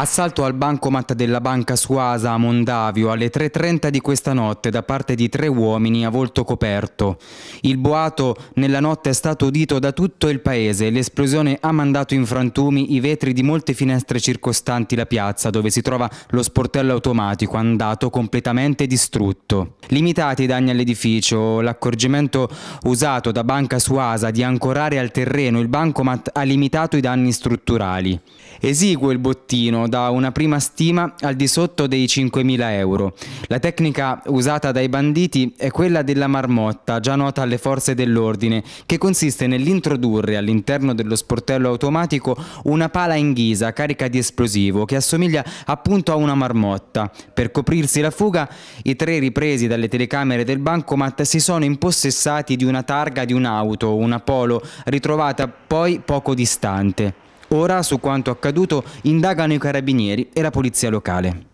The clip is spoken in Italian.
Assalto al bancomat della banca Suasa a Mondavio alle 3.30 di questa notte da parte di tre uomini a volto coperto. Il boato nella notte è stato udito da tutto il paese l'esplosione ha mandato in frantumi i vetri di molte finestre circostanti la piazza dove si trova lo sportello automatico andato completamente distrutto. Limitati i danni all'edificio, l'accorgimento usato da Banca Suasa di ancorare al terreno il bancomat ha limitato i danni strutturali. Esiguo il bottino da una prima stima al di sotto dei 5.000 euro. La tecnica usata dai banditi è quella della marmotta, già nota alle forze dell'ordine, che consiste nell'introdurre all'interno dello sportello automatico una pala in ghisa carica di esplosivo che assomiglia appunto a una marmotta. Per coprirsi la fuga, i tre ripresi dalle telecamere del bancomat si sono impossessati di una targa di un'auto, una Polo, ritrovata poi poco distante. Ora su quanto accaduto indagano i carabinieri e la polizia locale.